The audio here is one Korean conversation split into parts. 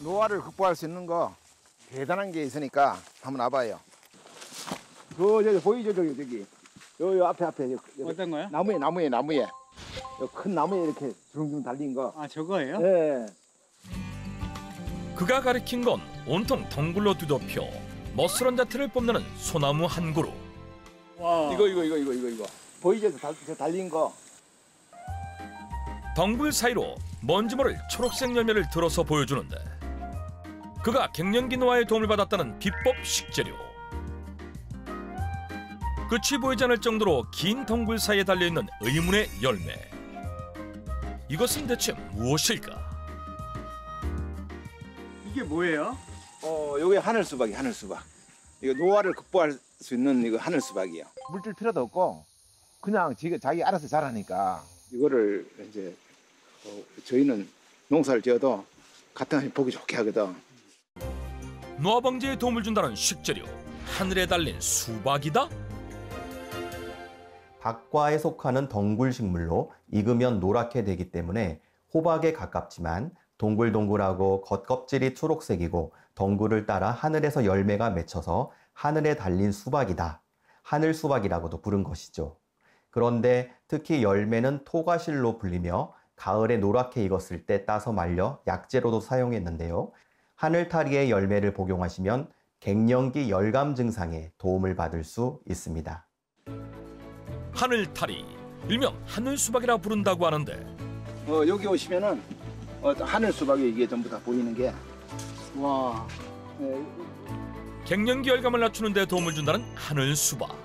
노화를 극복할 수 있는 거 대단한 게 있으니까 한번 와봐요. 그 저기 보이죠 저기 저기 요, 요 앞에 앞에 요, 요 어떤 거요? 나무에 나무에 나무에 요 큰 나무에 이렇게 주렁주렁 달린 거. 아 저거예요? 예. 그가 가리킨 건 온통 덩굴로 뒤덮여 멋스런 자태를 뽐내는 소나무 한 그루. 와. 이거 이거 이거 이거 이거 이거 보이죠 저, 달, 저 달린 거. 덩굴 사이로 먼지 모를 초록색 열매를 들어서 보여주는데 그가 갱년기 노화에 도움을 받았다는 비법 식재료. 끝이 보이지 않을 정도로 긴 덩굴 사이에 달려있는 의문의 열매. 이것은 대체 무엇일까? 이게 뭐예요? 어 요게 하늘 수박이 하늘 수박. 이거 노화를 극복할 수 있는 이거 하늘 수박이요. 물줄 필요도 없고 그냥 지가 자기 알아서 자라니까 이거를 이제 어, 저희는 농사를 지어도 같은 해 보기 좋게 하거든. 노화 방지에 도움을 준다는 식재료. 하늘에 달린 수박이다? 박과에 속하는 덩굴 식물로 익으면 노랗게 되기 때문에 호박에 가깝지만 동글동글하고 겉껍질이 초록색이고 덩굴을 따라 하늘에서 열매가 맺혀서 하늘에 달린 수박이다. 하늘 수박이라고도 부른 것이죠. 그런데 특히 열매는 토가실로 불리며 가을에 노랗게 익었을 때 따서 말려 약재로도 사용했는데요. 하늘타리의 열매를 복용하시면 갱년기 열감 증상에 도움을 받을 수 있습니다. 하늘타리, 일명 하늘수박이라 부른다고 하는데 어, 여기 오시면은 어, 하늘 수박이 이게 전부 다 보이는 게 와. 예, 갱년기 열감을 낮추는 데 도움을 준다는 하늘수박.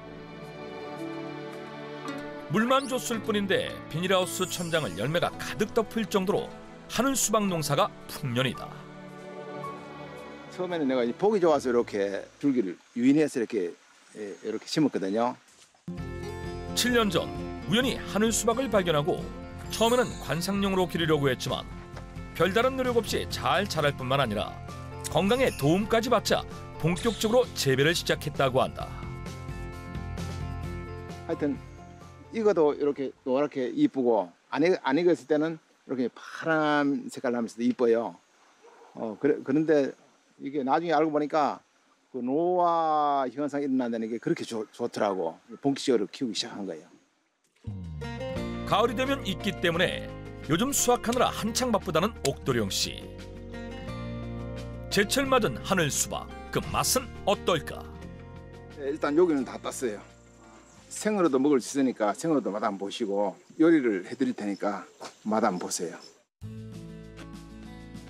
물만 줬을 뿐인데 비닐하우스 천장을 열매가 가득 덮을 정도로 하늘수박 농사가 풍년이다. 처음에는 내가 이 보기 좋아서 이렇게 줄기를 유인해서 이렇게 예, 이렇게 심었거든요. 7년 전 우연히 하늘 수박을 발견하고 처음에는 관상용으로 기르려고 했지만 별다른 노력 없이 잘 자랄 뿐만 아니라 건강에 도움까지 받자 본격적으로 재배를 시작했다고 한다. 하여튼 익어도 이렇게 노랗게 이쁘고 안, 익, 안 익었을 때는 이렇게 파란 색깔 나면서도 이뻐요. 어 그래, 그런데 이게 나중에 알고 보니까 그 노화 현상이 일어난다는 게 그렇게 좋, 좋더라고. 본격적으로 키우기 시작한 거예요. 가을이 되면 익기 때문에 요즘 수확하느라 한창 바쁘다는 옥도령 씨. 제철 맞은 하늘 수박 그 맛은 어떨까? 네, 일단 여기는 다 땄어요. 생으로도 먹을 수 있으니까 생으로도 맛 한번 보시고 요리를 해드릴 테니까 맛 한번 보세요.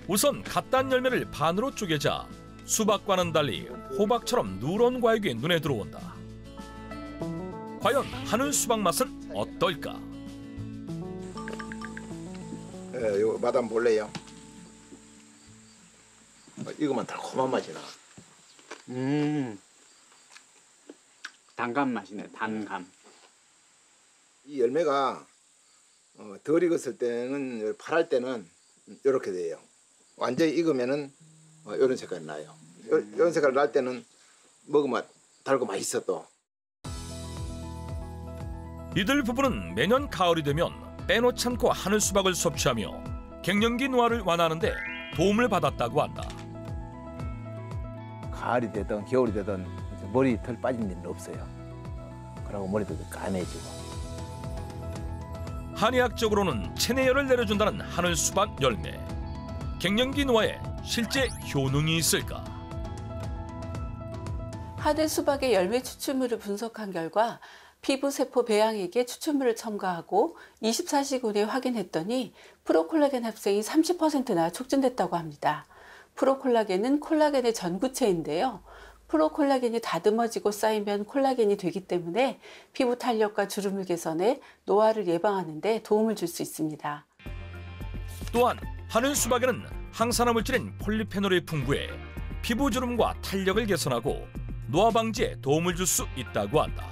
우선 갓단 열매를 반으로 쪼개자 수박과는 달리 호박처럼 누런 과육이 눈에 들어온다. 과연 하늘 수박 맛은 어떨까? 예, 맛 한번 볼래요? 어, 이거만 달콤한 맛이 나. 음. 단감 맛이네. 단감. 이 열매가 어, 덜 익었을 때는 파랄 때는 이렇게 돼요. 완전히 익으면은 어, 이런 색깔이 나요. 요, 이런 색깔 날 때는 먹으면 달고 맛있어 또. 이들 부부는 매년 가을이 되면 빼놓지 않고 하늘 수박을 섭취하며 갱년기 노화를 완화하는데 도움을 받았다고 한다. 가을이 되든 겨울이 되든 머리 털 빠진 일은 없어요. 그리고 머리도 까매지고. 한의학적으로는 체내열을 내려준다는 하늘 수박 열매. 갱년기 노화에 실제 효능이 있을까? 하늘 수박의 열매 추출물을 분석한 결과 피부 세포 배양액에 추출물을 첨가하고 24시간 후에 확인했더니 프로콜라겐 합성이 30%나 촉진됐다고 합니다. 프로콜라겐은 콜라겐의 전구체인데요. 프로콜라겐이 다듬어지고 쌓이면 콜라겐이 되기 때문에 피부 탄력과 주름을 개선해 노화를 예방하는 데 도움을 줄 수 있습니다. 또한 하늘 수박에는 항산화 물질인 폴리페놀이 풍부해 피부 주름과 탄력을 개선하고 노화 방지에 도움을 줄 수 있다고 한다.